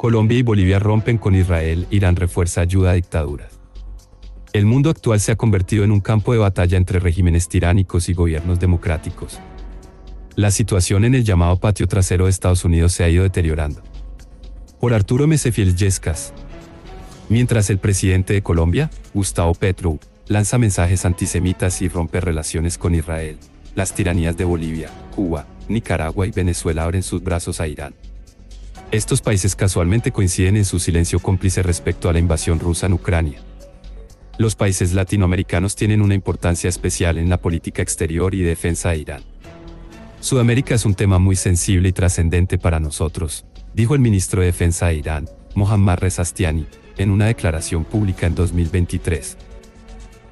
Colombia y Bolivia rompen con Israel, Irán refuerza ayuda a dictaduras. El mundo actual se ha convertido en un campo de batalla entre regímenes tiránicos y gobiernos democráticos. La situación en el llamado patio trasero de Estados Unidos se ha ido deteriorando. Por Arturo Mesefiel Yescas. Mientras el presidente de Colombia, Gustavo Petro, lanza mensajes antisemitas y rompe relaciones con Israel, las tiranías de Bolivia, Cuba, Nicaragua y Venezuela abren sus brazos a Irán. Estos países casualmente coinciden en su silencio cómplice respecto a la invasión rusa en Ucrania. Los países latinoamericanos tienen una importancia especial en la política exterior y defensa de Irán. Sudamérica es un tema muy sensible y trascendente para nosotros, dijo el ministro de Defensa de Irán, Mohammad Rezastiani, en una declaración pública en 2023.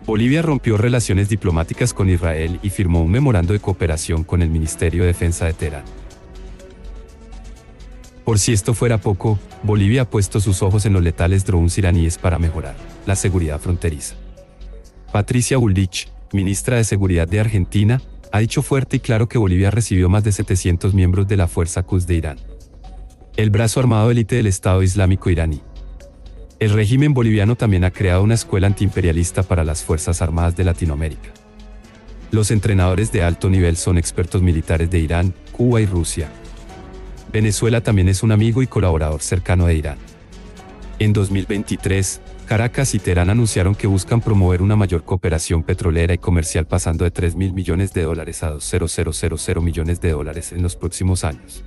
Bolivia rompió relaciones diplomáticas con Israel y firmó un memorando de cooperación con el Ministerio de Defensa de Teherán. Por si esto fuera poco, Bolivia ha puesto sus ojos en los letales drones iraníes para mejorar la seguridad fronteriza. Patricia Bullrich, ministra de Seguridad de Argentina, ha dicho fuerte y claro que Bolivia recibió más de 700 miembros de la Fuerza Quds de Irán, el brazo armado élite del Estado Islámico iraní. El régimen boliviano también ha creado una escuela antiimperialista para las Fuerzas Armadas de Latinoamérica. Los entrenadores de alto nivel son expertos militares de Irán, Cuba y Rusia. Venezuela también es un amigo y colaborador cercano de Irán. En 2023, Caracas y Teherán anunciaron que buscan promover una mayor cooperación petrolera y comercial pasando de 3 mil millones de dólares a 2.0000 millones de dólares en los próximos años.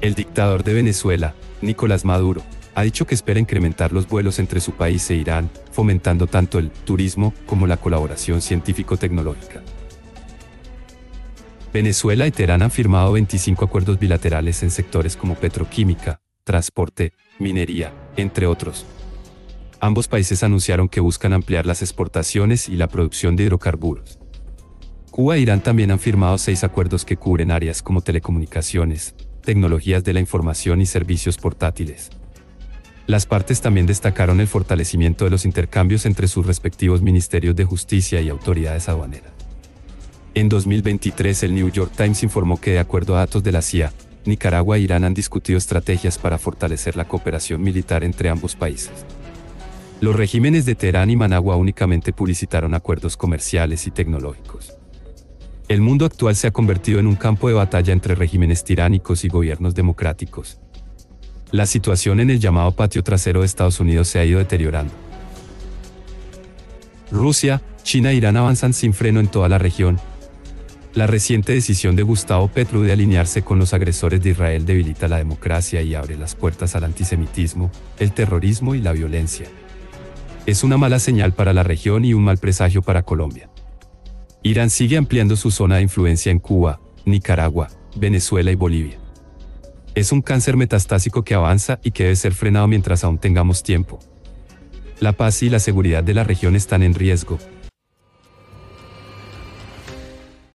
El dictador de Venezuela, Nicolás Maduro, ha dicho que espera incrementar los vuelos entre su país e Irán, fomentando tanto el turismo como la colaboración científico-tecnológica. Venezuela y Teherán han firmado 25 acuerdos bilaterales en sectores como petroquímica, transporte, minería, entre otros. Ambos países anunciaron que buscan ampliar las exportaciones y la producción de hidrocarburos. Cuba e Irán también han firmado seis acuerdos que cubren áreas como telecomunicaciones, tecnologías de la información y servicios portátiles. Las partes también destacaron el fortalecimiento de los intercambios entre sus respectivos ministerios de justicia y autoridades aduaneras. En 2023 el New York Times informó que de acuerdo a datos de la CIA, Nicaragua e Irán han discutido estrategias para fortalecer la cooperación militar entre ambos países. Los regímenes de Teherán y Managua únicamente publicitaron acuerdos comerciales y tecnológicos. El mundo actual se ha convertido en un campo de batalla entre regímenes tiránicos y gobiernos democráticos. La situación en el llamado patio trasero de Estados Unidos se ha ido deteriorando. Rusia, China e Irán avanzan sin freno en toda la región. La reciente decisión de Gustavo Petro de alinearse con los agresores de Israel debilita la democracia y abre las puertas al antisemitismo, el terrorismo y la violencia. Es una mala señal para la región y un mal presagio para Colombia. Irán sigue ampliando su zona de influencia en Cuba, Nicaragua, Venezuela y Bolivia. Es un cáncer metastásico que avanza y que debe ser frenado mientras aún tengamos tiempo. La paz y la seguridad de la región están en riesgo,